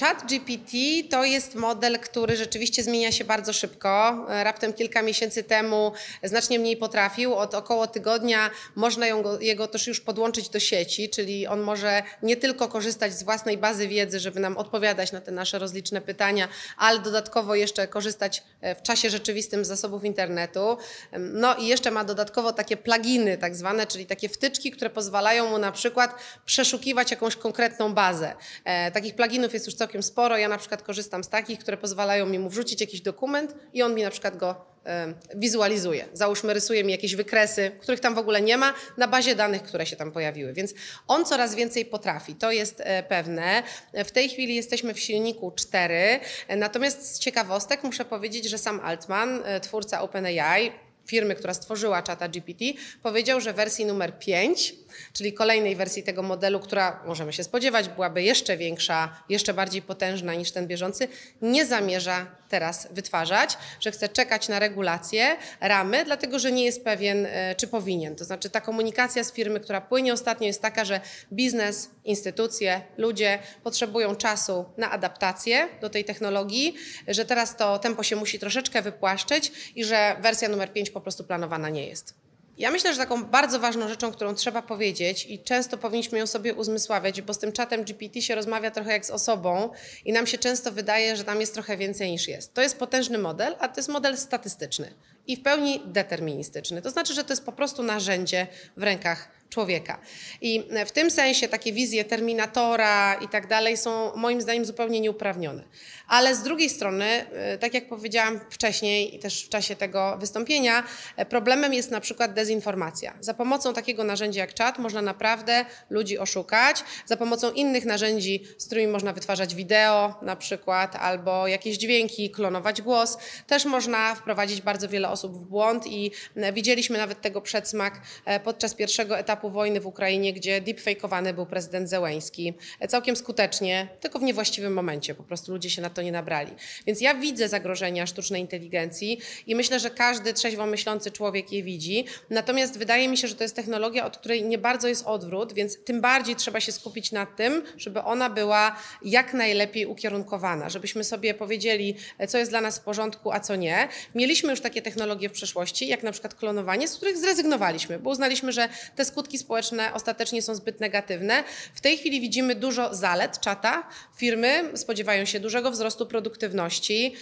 Chat GPT to jest model, który rzeczywiście zmienia się bardzo szybko. Raptem kilka miesięcy temu znacznie mniej potrafił. Od około tygodnia można ją, jego też już podłączyć do sieci, czyli on może nie tylko korzystać z własnej bazy wiedzy, żeby nam odpowiadać na te nasze rozliczne pytania, ale dodatkowo jeszcze korzystać e, w czasie rzeczywistym z zasobów internetu. No i jeszcze ma dodatkowo takie pluginy tak zwane, czyli takie wtyczki, które pozwalają mu na przykład przeszukiwać jakąś konkretną bazę. E, takich pluginów jest już całkiem sporo. Ja na przykład korzystam z takich, które pozwalają mi mu wrzucić jakiś dokument i on mi na przykład go e, wizualizuje. Załóżmy, rysuje mi jakieś wykresy, których tam w ogóle nie ma, na bazie danych, które się tam pojawiły. Więc on coraz więcej potrafi, to jest e, pewne. W tej chwili jesteśmy w silniku 4, natomiast z ciekawostek muszę powiedzieć, że sam Altman, twórca OpenAI, firmy, która stworzyła czata GPT, powiedział, że wersji numer 5, czyli kolejnej wersji tego modelu, która możemy się spodziewać, byłaby jeszcze większa, jeszcze bardziej potężna niż ten bieżący, nie zamierza teraz wytwarzać, że chce czekać na regulacje, ramy, dlatego że nie jest pewien, e, czy powinien. To znaczy ta komunikacja z firmy, która płynie ostatnio jest taka, że biznes, instytucje, ludzie potrzebują czasu na adaptację do tej technologii, że teraz to tempo się musi troszeczkę wypłaszczyć i że wersja numer 5 po prostu planowana nie jest. Ja myślę, że taką bardzo ważną rzeczą, którą trzeba powiedzieć i często powinniśmy ją sobie uzmysławiać, bo z tym czatem GPT się rozmawia trochę jak z osobą i nam się często wydaje, że tam jest trochę więcej niż jest. To jest potężny model, a to jest model statystyczny i w pełni deterministyczny. To znaczy, że to jest po prostu narzędzie w rękach człowieka. I w tym sensie takie wizje terminatora i tak dalej są moim zdaniem zupełnie nieuprawnione. Ale z drugiej strony, e, tak jak powiedziałam wcześniej i też w czasie tego wystąpienia, e, problemem jest na przykład dezinformacja. Za pomocą takiego narzędzia jak czat można naprawdę ludzi oszukać, za pomocą innych narzędzi, z którymi można wytwarzać wideo na przykład, albo jakieś dźwięki, klonować głos, też można wprowadzić bardzo wiele osób w błąd i e, widzieliśmy nawet tego przedsmak podczas pierwszego etapu wojny w Ukrainie, gdzie deepfakeowany był prezydent Zełęński. Całkiem skutecznie, tylko w niewłaściwym momencie. Po prostu ludzie się na to nie nabrali. Więc ja widzę zagrożenia sztucznej inteligencji i myślę, że każdy trzeźwo myślący człowiek je widzi. Natomiast wydaje mi się, że to jest technologia, od której nie bardzo jest odwrót, więc tym bardziej trzeba się skupić na tym, żeby ona była jak najlepiej ukierunkowana, żebyśmy sobie powiedzieli, co jest dla nas w porządku, a co nie. Mieliśmy już takie technologie w przeszłości, jak na przykład klonowanie, z których zrezygnowaliśmy, bo uznaliśmy, że te skutki społeczne ostatecznie są zbyt negatywne. W tej chwili widzimy dużo zalet czata. Firmy spodziewają się dużego wzrostu produktywności.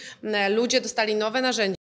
Ludzie dostali nowe narzędzia.